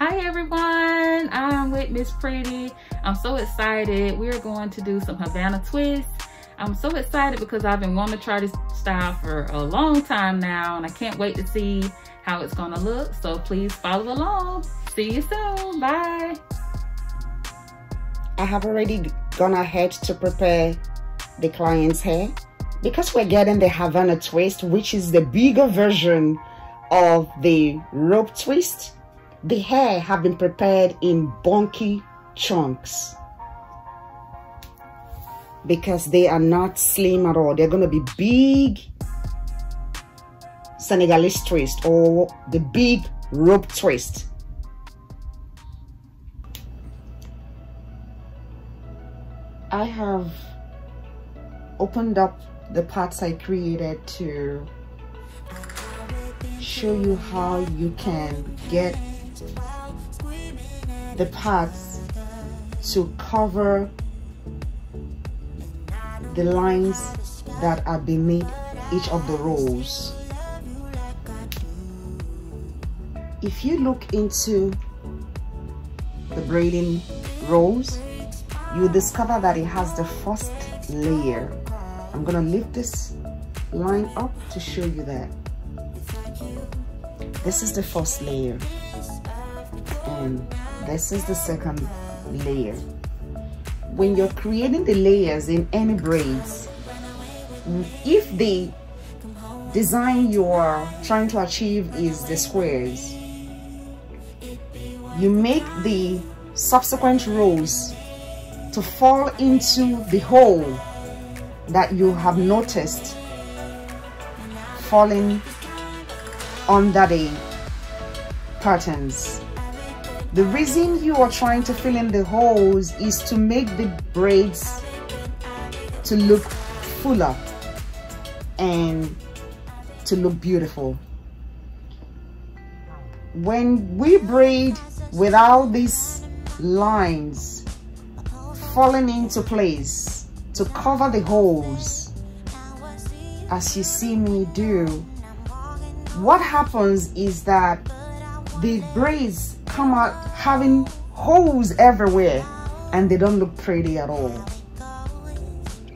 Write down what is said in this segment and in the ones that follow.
Hi everyone, I'm with Miss Pretty. I'm so excited. We're going to do some Havana twists. I'm so excited because I've been wanting to try this style for a long time now and I can't wait to see how it's gonna look. So please follow along. See you soon, bye. I have already gone ahead to prepare the client's hair because we're getting the Havana twist, which is the bigger version of the rope twist. The hair have been prepared in bunky chunks because they are not slim at all. They're going to be big Senegalese twist or the big rope twist. I have opened up the parts I created to show you how you can get the parts to cover the lines that are beneath each of the rows. If you look into the braiding rows, you discover that it has the first layer. I'm gonna lift this line up to show you that. This is the first layer this is the second layer. When you're creating the layers in any braids, if the design you're trying to achieve is the squares, you make the subsequent rows to fall into the hole that you have noticed falling under the patterns. The reason you are trying to fill in the holes is to make the braids to look fuller and to look beautiful. When we braid without these lines falling into place to cover the holes as you see me do what happens is that the braids come out having holes everywhere and they don't look pretty at all.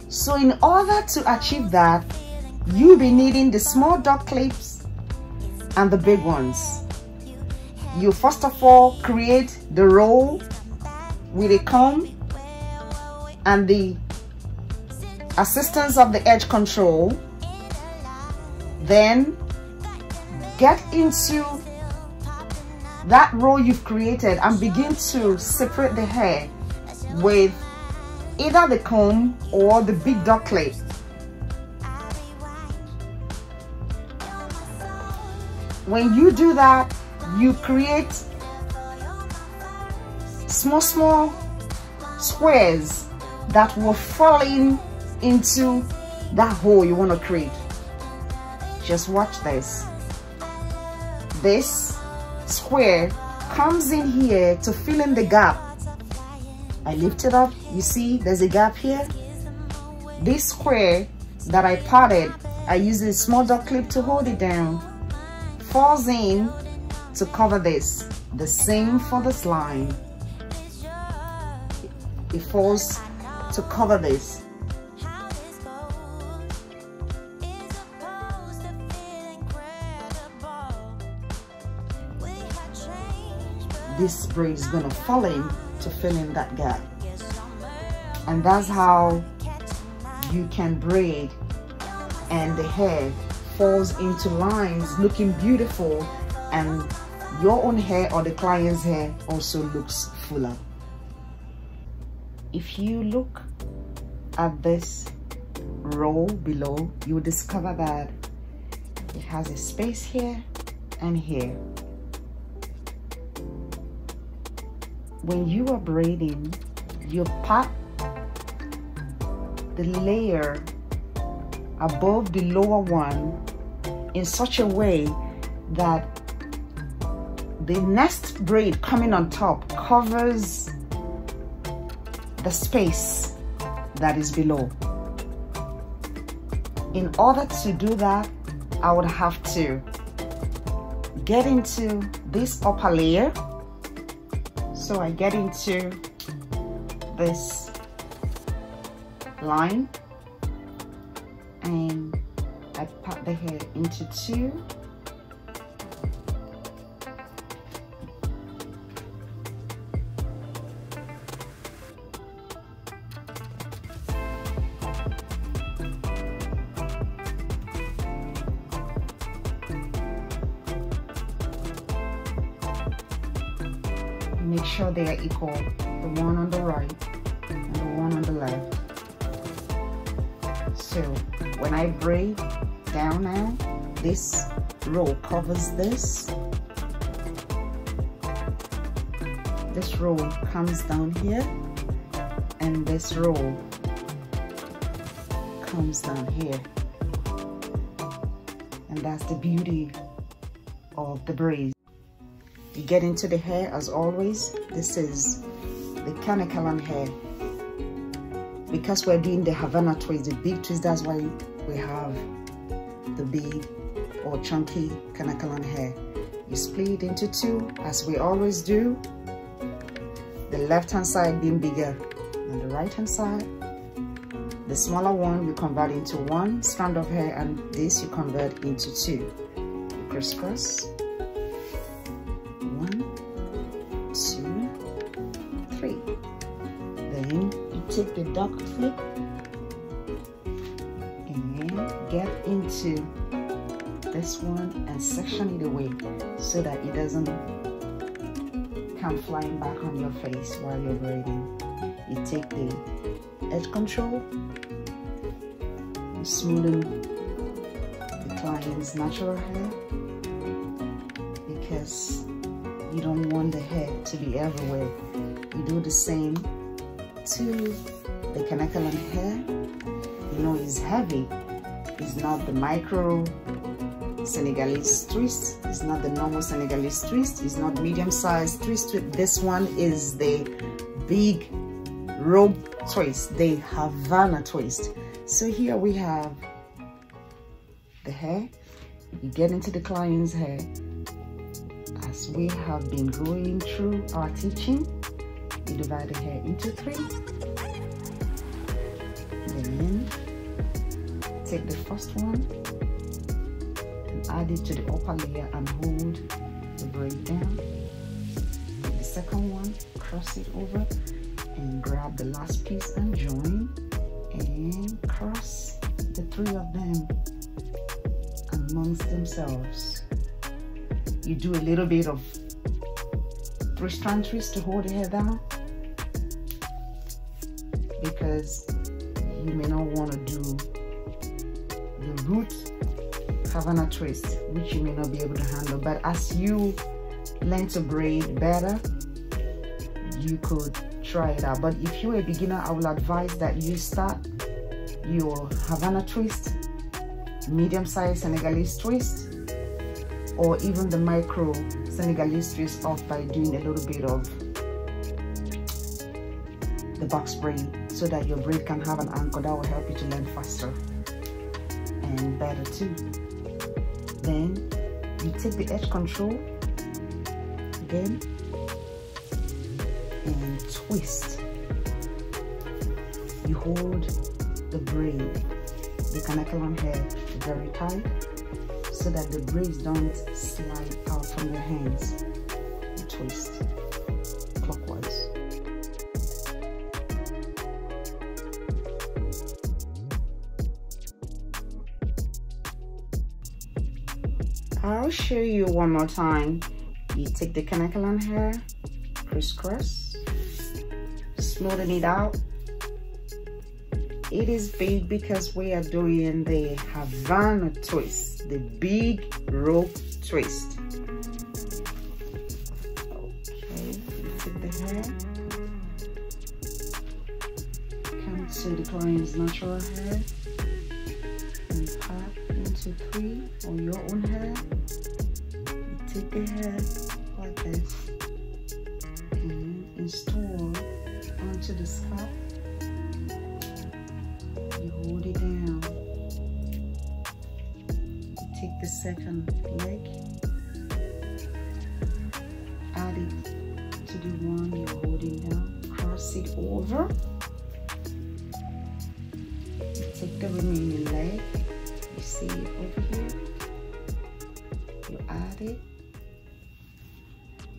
So in order to achieve that you'll be needing the small duck clips and the big ones. You first of all create the roll with a comb and the assistance of the edge control. Then get into that row you've created and begin to separate the hair with either the comb or the big duck clip when you do that you create small small squares that will fall in into that hole you want to create. Just watch this. This square comes in here to fill in the gap. I lift it up. You see there's a gap here. This square that I parted I use a small duck clip to hold it down falls in to cover this. The same for this line. It falls to cover this this braid is going to fall in to fill in that gap. And that's how you can braid and the hair falls into lines looking beautiful and your own hair or the client's hair also looks fuller. If you look at this row below you will discover that it has a space here and here when you are braiding you pat the layer above the lower one in such a way that the next braid coming on top covers the space that is below. In order to do that, I would have to get into this upper layer so I get into this line and I part the hair into two make sure they are equal. The one on the right and the one on the left. So when I braid down now this row covers this. This row comes down here. And this row comes down here. And that's the beauty of the braids you get into the hair as always. This is the Kanekalon hair. Because we're doing the Havana twist the big twist that's why we have the big or chunky Kanekalon hair. You split it into two as we always do. The left hand side being bigger than the right hand side. The smaller one you convert into one strand of hair and this you convert into two. You crisscross take the duck clip and get into this one and section it away so that it doesn't come flying back on your face while you're braiding. You take the edge control, you smoothen the client's natural hair because you don't want the hair to be everywhere. You do the same to the Kanekalon hair. You know, it's heavy. It's not the micro Senegalese twist. It's not the normal Senegalese twist. It's not medium-sized twist. This one is the big rope twist, the Havana twist. So here we have the hair. You get into the client's hair. As we have been going through our teaching, divide the hair into three. Then take the first one and add it to the upper layer and hold the braid down. Take the second one cross it over and grab the last piece and join and cross the three of them amongst themselves. You do a little bit of three strand twist to hold the hair down because you may not want to do the root Havana twist, which you may not be able to handle. But as you learn to braid better, you could try it out. But if you're a beginner, I will advise that you start your Havana twist, medium size Senegalese twist, or even the micro Senegalese twist off by doing a little bit of the box braid so that your braid can have an anchor that will help you to learn faster and better too. Then you take the edge control again and twist. You hold the braid, the Kanekalon hair very tight so that the braids don't slide out from your hands. You twist I'll show you one more time. You take the Kanekalon hair, crisscross, smoothing it out. It is big because we are doing the Havana twist, the big rope twist. Okay, take the hair, come to the client's natural hair, three on your own hair. You take the hair like this and install onto the scalp. You hold it down. You take the second leg, add it to the one you're holding down, cross it over. You take the remaining leg. Over here. You add it.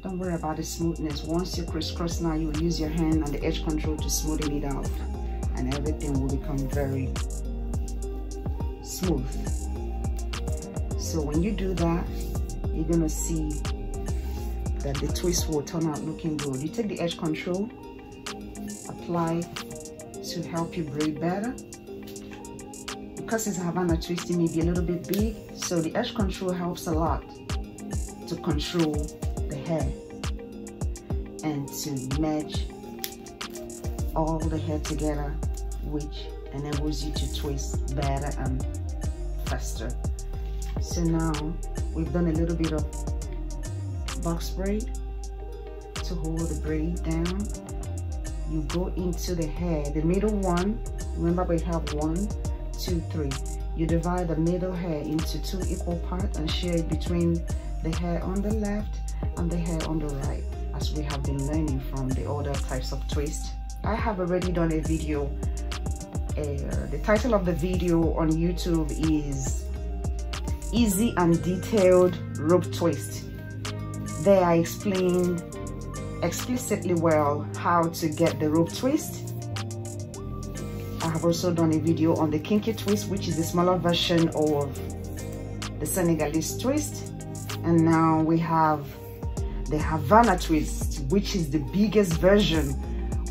Don't worry about the smoothness. Once you crisscross now, you use your hand on the edge control to smoothen it out. And everything will become very smooth. So when you do that, you're gonna see that the twist will turn out looking good. You take the edge control, apply to help you braid better. Because Havana twist, may be a little bit big, so the edge control helps a lot to control the hair and to merge all the hair together, which enables you to twist better and faster. So now we've done a little bit of box braid to hold the braid down. You go into the hair, the middle one, remember we have one, two, three. You divide the middle hair into two equal parts and share it between the hair on the left and the hair on the right as we have been learning from the other types of twist. I have already done a video. Uh, the title of the video on YouTube is Easy and Detailed Rope Twist there I explain explicitly well how to get the rope twist. I have also done a video on the kinky twist, which is the smaller version of the Senegalese twist. And now we have the Havana twist, which is the biggest version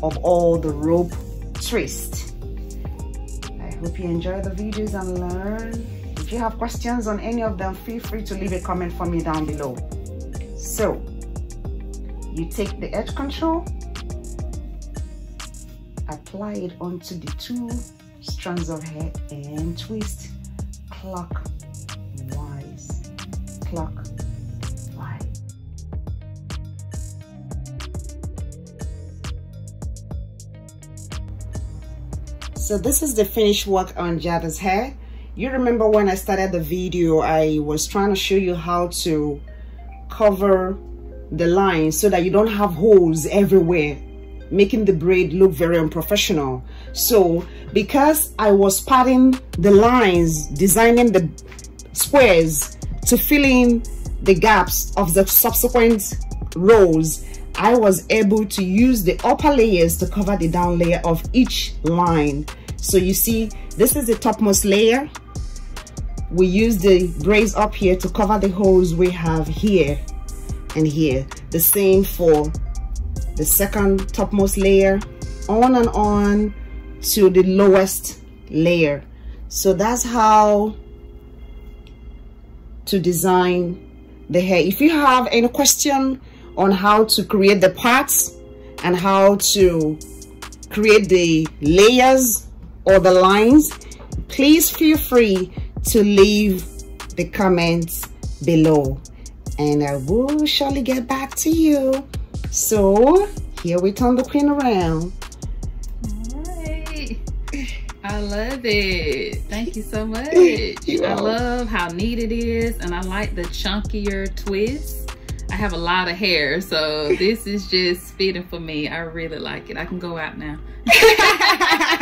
of all the rope twist. I hope you enjoy the videos and learn. If you have questions on any of them, feel free to leave a comment for me down below. So you take the edge control, apply it onto the two strands of hair and twist clockwise, clockwise. So this is the finished work on Jada's hair. You remember when I started the video, I was trying to show you how to cover the line so that you don't have holes everywhere making the braid look very unprofessional. So because i was padding the lines designing the squares to fill in the gaps of the subsequent rows i was able to use the upper layers to cover the down layer of each line. So you see this is the topmost layer. We use the braids up here to cover the holes we have here and here. The same for the second topmost layer on and on to the lowest layer. So that's how to design the hair. If you have any question on how to create the parts and how to create the layers or the lines please feel free to leave the comments below. And I will surely get back to you. So here we turn the pin around. All right. I love it. Thank you so much. I love how neat it is and I like the chunkier twist. I have a lot of hair, so this is just fitting for me. I really like it. I can go out now.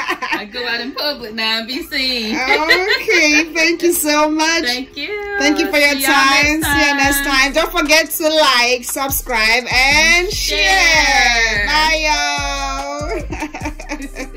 I go out in public now and be seen. okay, thank you so much. Thank you. Thank you for your See time. time. See you next time. Don't forget to like, subscribe, and share. share. Bye, y'all.